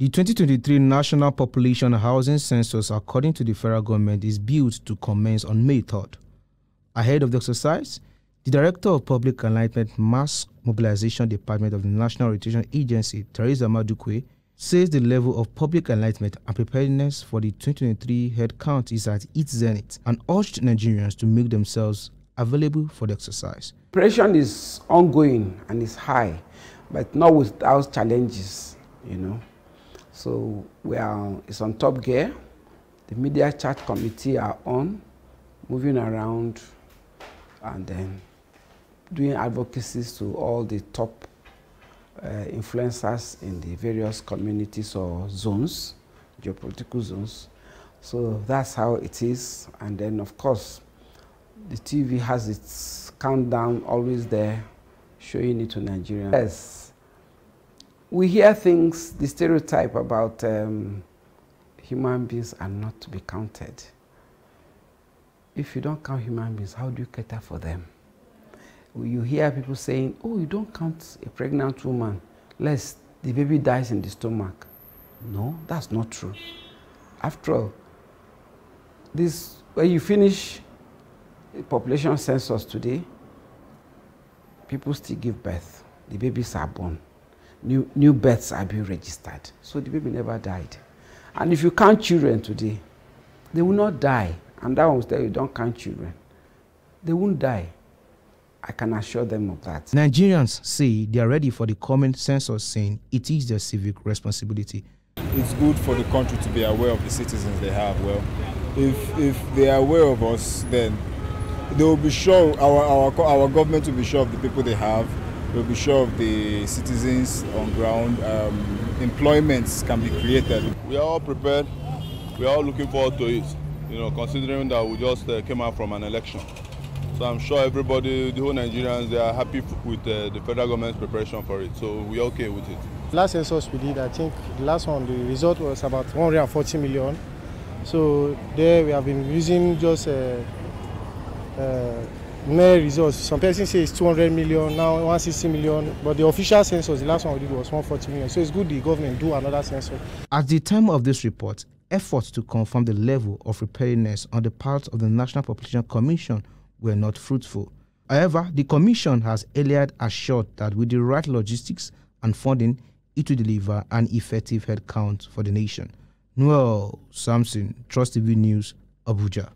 The 2023 National Population Housing Census, according to the federal government, is built to commence on May 3rd. Ahead of the exercise, the Director of Public Enlightenment Mass Mobilization Department of the National Orientation Agency, Teresa Madukwe, says the level of public enlightenment and preparedness for the 2023 head count is at its zenith and urged Nigerians to make themselves available for the exercise. Preparation is ongoing and is high, but not without challenges, you know. So we are, it's on top gear. The media chat committee are on, moving around and then doing advocacies to all the top uh, influencers in the various communities or zones, geopolitical zones. So that's how it is. And then, of course, the TV has its countdown always there, showing it to Nigerians. Yes, we hear things, the stereotype about um, human beings are not to be counted. If you don't count human beings, how do you cater for them? You hear people saying, oh, you don't count a pregnant woman, lest the baby dies in the stomach. No, that's not true. After all, this, when you finish the population census today, people still give birth. The babies are born. New, new births are being registered. So the baby never died. And if you count children today, they will not die. And that one will tell you, don't count children. They won't die. I can assure them of that. Nigerians say they are ready for the coming census, saying it is their civic responsibility. It's good for the country to be aware of the citizens they have. Well, if, if they are aware of us, then they will be sure, our, our, our government will be sure of the people they have, they will be sure of the citizens on ground, um, employments can be created. We are all prepared, we are all looking forward to it, you know, considering that we just uh, came out from an election. So I'm sure everybody, the whole Nigerians, they are happy with uh, the federal government's preparation for it. So we're okay with it. Last census we did, I think the last one, the result was about 140 million. So there we have been using just uh, uh, mere results. Some person say it's 200 million, now 160 million, but the official census, the last one we did was 140 million. So it's good the government do another census. At the time of this report, efforts to confirm the level of preparedness on the part of the National Population Commission were not fruitful. However, the Commission has earlier assured that with the right logistics and funding, it will deliver an effective head count for the nation. Noel Samson, Trust TV News, Abuja.